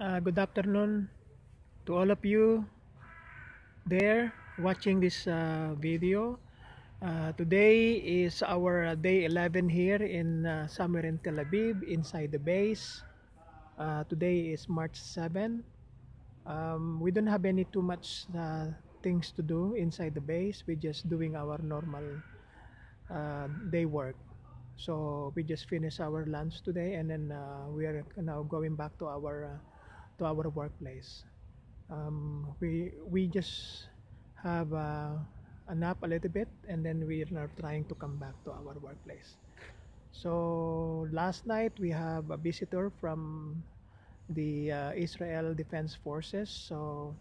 Uh, good afternoon to all of you there watching this uh, video. Uh, today is our day 11 here in uh, somewhere in Tel Aviv inside the base. Uh, today is March 7. Um, we don't have any too much uh, things to do inside the base. We're just doing our normal uh, day work. So we just finished our lunch today, and then uh, we are now going back to our uh, to our workplace. Um, we we just have uh, a nap a little bit, and then we are trying to come back to our workplace. So last night we have a visitor from the uh, Israel Defense Forces. So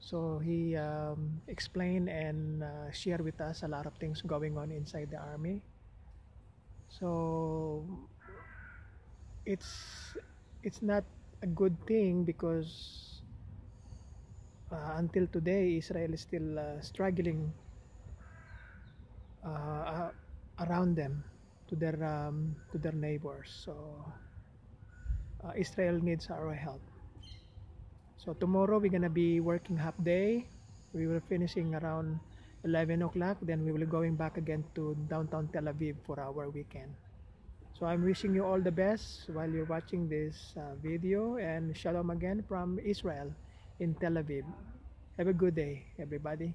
so he um, explained and uh, shared with us a lot of things going on inside the army. So it's it's not a good thing because uh, until today Israel is still uh, struggling uh, around them to their um, to their neighbors. So uh, Israel needs our help. So tomorrow we're gonna be working half day. We will finishing around 11 o'clock. Then we will going back again to downtown Tel Aviv for our weekend. So I'm wishing you all the best while you're watching this uh, video and shalom again from Israel in Tel Aviv. Have a good day, everybody.